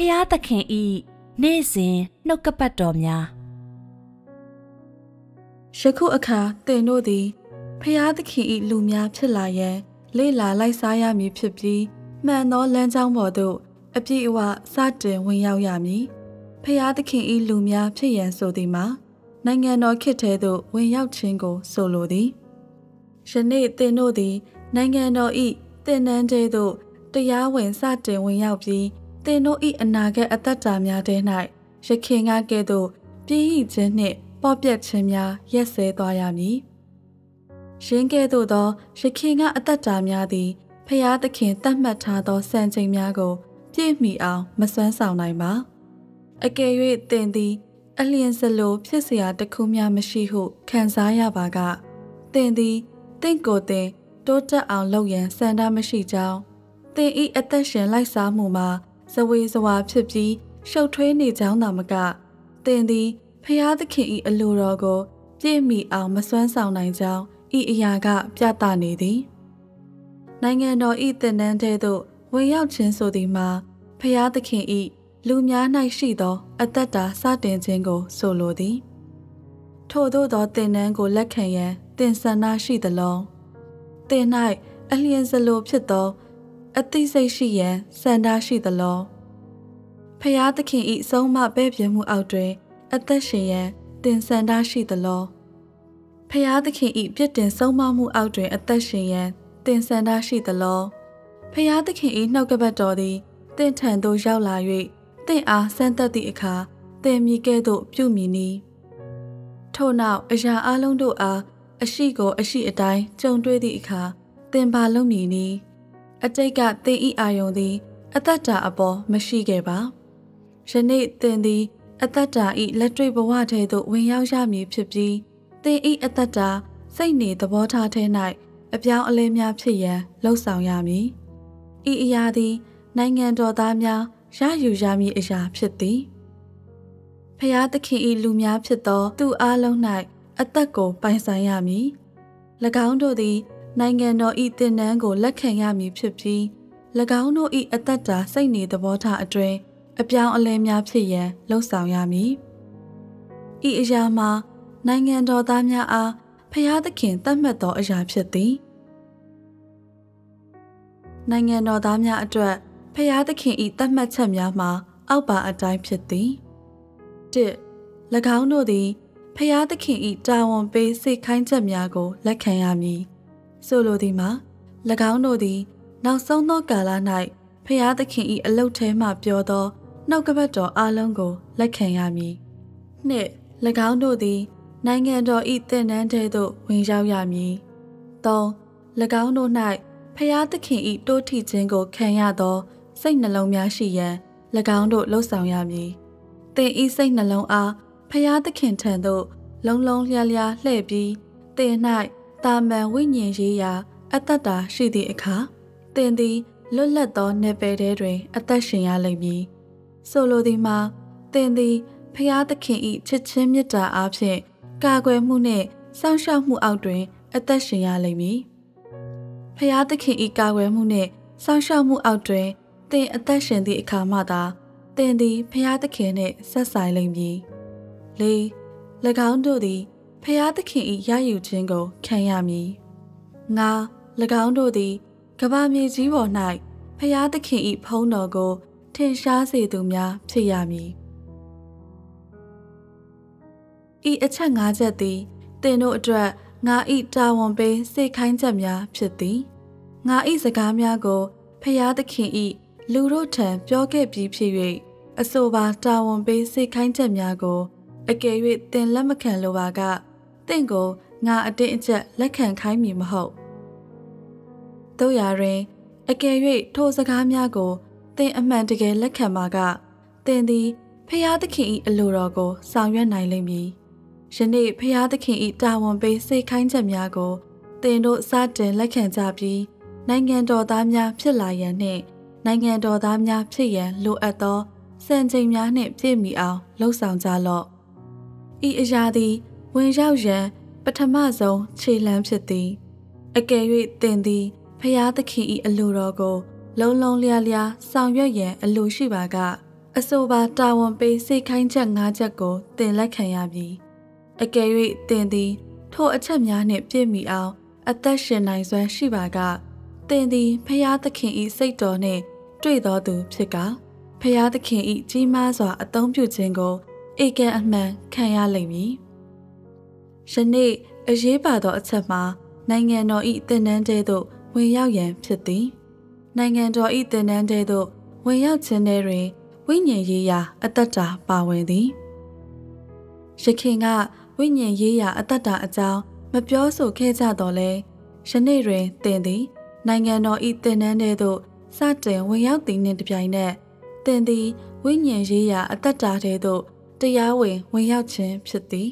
ဖျားသခင်ဤနေ့စဉ်နှုတ်ကပတ်တော်များယခုအခါသင်တို့သည်ဖျားသခင်ဤလူများဖြစ်လာရန်လေ့လာလိုက်စားရမည်ဖြစ်ပြီးမှန်သောလမ်းကြောင်းပေါ်သို့အပြည့်အဝစတင်ဝင်ရောက်ရမည်ဖျားသခင်ဤလူများဖြစ်ရန်ဆိုသည်မှာနိုင်ငံတော်ခေတ်ထဲသို့ဝင်ရောက်ခြင်းကို ဆိုလိုသည်ယနေ့သင်တို့သည် နိုင်ငံတော်ဤသင်တန်းတဲသို့တရားဝင်စတင်ဝင်ရောက်ပြီးသ င်တို့၏အနာဂတ်အသက်တာများထဲ၌ရခင်ကကဲ့သို့ပြည့်ဟိခြင်းနှင့်ပေါ့ပြက်ခြင်းများရက်စဲသွားရမည်။ရင်းကဲ့သို့သောရခင်ကအသက်တာများသည်ဖျားသခင်တတ်မှတ်ထားသောစံချိန်များကို ပြည့်မီအောင်မစွမ်းဆောင်နိုင်ပါ။အကယ်၍သင်သည် အလျင်စလိုဖြစ်เสียတခုများမရှိဟုခံစားရပါကသင်သည်တင့်ကိုယ်တင်တိုးတက်အောင်လုပ်ရန်စံတာမရှိကြောင်းသင်ဤအသက်ရှင်လိုက်စားမှုမှာ ဇဝေဇဝါဖြစ်ပြီးရှုပ်ထွေးနေကြောင်းသာမကတင်သည်ဖျားသခင်ဤအလိုတော်ကို ပြည့်မီအောင်မစွမ်းဆောင်နိုင်ကြောင်းဤအရာက ပြသနေသည်နိုင်ငံတော်ဤတင်နန်းထဲသို့ဝင်ရောက်ခြင်းဆိုသည်မှာဖျားသခင်ဤလူများ၌ရှိသော အသက်တာစတင်ခြင်းကို ဆိုလိုသည် ထို့သောသောတင်နန်းကိုလက်ခံရန်တင်ဆန္ဒရှိသလုံးတင်၌အလျင်စလိုဖြစ်သော အသိစိတ်ရှိရန်စန္ဒရှိသလောဖျားသခင်ဤဆုံးမပဲ့ပြမှုအောက်တွင် အသက်ရှင်ရန်တင်စန္ဒရှိသလောဖျားသခင်ဤပြစ်တင်ဆုံးမမှုအောက်တွင် အသက်ရှင်ရန်တင်စန္ဒရှိသလောဖျားသခင်ဤနှုတ်ကပတ်တော်သည်တင့်ထံသို့ရောက်လာ၍တင့်အားဆန်းသက်သည့်အခါတင်မြည်ကဲ့သို့ပြုမိနီထို့နောက်အရာအလုံးတို့အားအရှိကိုအရှိအတိုင်းကြုံတွေ့သည့်အခါတင်ပါလုံးမည်နီ အတိတ်ကသင်ဤအာယုံသည်အသက်တာအပေါ်မရှိခဲ့ပါယနေ့သင်သည်အသက်တာဤလက်တွေ့ဘဝထဲသို့ဝင်ရောက်ရမည်ဖြစ်ပြီးသင်ဤအသက်တာစိတ်နေသဘောထားထဲ၌အပြောင်းအလဲများဖြစ်ရန်လှုံ့ဆော်ရမည်ဤအရာသည် နိုင်ငံတော်သားများရယူရမည်အရာဖြစ်သည်ဖျားသခင်ဤလူများဖြစ်သော သူအလုံး၌အသက်ကိုပိုင်ဆိုင်ရမည်၎င်းတို့သည် နိုင်ငံတော်ဤတင်နန်းကိုလက်ခံရမည်ဖြစ်ပြီး၎င်းတို့ဤအသက်တာစိတ်နေသဘောထားအတွင်းအပြောင်းအလဲများဖြစ်ရန်လှုံ့ဆော်ရမည်ဤအရာမှာနိုင်ငံတော်သားများအားဖျားသခင်တတ်မှတ်သောအရာဖြစ်သည်နိုင်ငံတော်သားများအတွက်ဖျားသခင်ဤတတ်မှတ်ချက်များမှာအောက်ပါအတိုင်းဖြစ်သည်၁၎င်းတို့သည်ဖျားသခင်ဤတာဝန်ပေးစိတ်ခိုင်းချက်များကိုလက်ခံရမည် ဆိုလိုသည်မှာ၎င်းတို့သည်နောက်ဆုံးသောကာလ၌ဖျားသခင်၏အလုတ်ထဲမှပြောသောနှုတ်ကပတ်တော်အလုံးကိုလက်ခံရမည်။နှစ်၎င်းတို့သည် နိုင်ငံတော်၏တည်နန်းထဲသို့ဝင်ရောက်ရမည်။သုံး၎င်းတို့၌ဖျားသခင်၏တိုးထီခြင်းကိုခံရသော စိတ်နှလုံးများရှိရန်၎င်းတို့လှုပ်ဆောင်ရမည်။သင်၏စိတ်နှလုံးအားဖျားသခင်ထံသို့ လုံးလုံးလျားလျားလှည့်ပြီးသင်၌ တာမန်ဝိညာဉ်ရေးရာအသက်တာရှိသည့်အခါသင်သည်လွတ်လပ်သောနေပယ်ထဲတွင် အသက်ရှင်ရလိမ့်မည်ဆိုလိုသည်မှာသင်သည်ဖျားသခင်၏ချစ်ချင်းမေတ္တာအားဖြင့်ကာကွယ်မှုနှင့်စောင့်ရှောက်မှုအောက်တွင် အသက်ရှင်ရလိမ့်မည်ဖျားသခင်၏ကာကွယ်မှုနှင့်စောင့်ရှောက်မှုအောက်တွင်သင်အသက်ရှင်သည့်အခါမှသာသင်သည်ဖျားသခင်နှင့်ဆက်ဆိုင်လိမ့်မည်၄၎င်းတို့သည် ဖျားသခင်၏ရယူခြင်းကိုခံရမည်ငါ၎င်းတို့သည်ကဘာမြေကြီးပေါ်၌ဖျားသခင်၏ဖုံးတော်ကိုထင်ရှားစေသူများဖြစ်ရမည်ဤအချက်၅ချက်သည်သင်တို့အတွက်ငါဤတာဝန်ပေးစိတ်ခိုင်းချက်များဖြစ်သည်ငါဤစကားများကိုဖျားသခင်ဤလူတို့ထံပြောခဲ့ပြီးဖြစ်၍အဆိုပါတာဝန်ပေးစိတ်ခိုင်းချက်များကို အကယ်၍သင်လက်မခံလိုပါက တင့်ကိုငါအတင်းအကျပ်လက်ခံခိုင်းမည်မဟုတ်တို့ရာတွင်အကယ်၍ထိုစကားများကိုသင်အမှန်တကယ်လက်ခံပါကသင်သည်ဖျားသခင်၏အလိုတော်ကိုဆောင်ရွက်နိုင်လိမ့်မည်ယနေ့ဖျားသခင်၏တာဝန်ပေးစိတ်ခိုင်းချက်များကိုသင်တို့စတင်လက်ခံကြပြီးနိုင်ငံတော်သားများဖြစ်လာရန်နှင့်နိုင်ငံတော်သားများဖြစ်ရန်လိုအပ်သောစံချိန်များနှင့်ပြည့်မီအောင်လှုံ့ဆော်ကြလော့ဤအရာသည် ဝင်ရောက်ရန် ပထမဆုံးခြေလှမ်းဖြစ်သည်အကယ်၍သင်သည်ဖျားသခင်၏အလိုတော်ကို လုံးလုံးလျားလျားဆောင်ရွက်ရန်အလိုရှိပါကအအဆိုပါတာဝန်ပေးစိတ်ခိုင်းချက်၅ချက်ကိုတင်လက်ခံရပြီအကယ်၍တင်သည် ထိုအချက်များနှင့်ပြည့်မီအောင် အသက်ရှင်နိုင်စွမ်းရှိပါကတင်သည်ဖျားသခင်ဤစိတ်တော်နှင့် တွေ့တော်သူဖြစ်ကဖျားသခင်ဤကြီးမားစွာအသုံးပြုခြင်းကိုဧကန်အမှန်ခံရလိမ့်မည် ယနေ့အရေးပါသောအချက်မှာနိုင်ငံတော်ဤတင်နန်းတဲသို့ဝင်ရောက်ရန်ဖြစ်သည်နိုင်ငံတော်ဤတင်နန်းတဲသို့ဝင်ရောက်ခြင်းတွင်ဝိညာဉ်ရေးရာအတ္တတာပါဝင်သည်ရခင်ကဝိညာဉ်ရေးရာအတ္တတာအကြောင်းမပြောဆိုခဲ့ကြတော့လဲယနေ့တွင်တင်သည် နိုင်ငံတော်ဤတင်နန်းတဲသို့စတင်ဝင်ရောက်သည်နှင့်တပြိုင်နက်တင်သည်ဝိညာဉ်ရေးရာအတ္တတာတဲသို့တရားဝင်ဝင်ရောက်ခြင်းဖြစ်သည်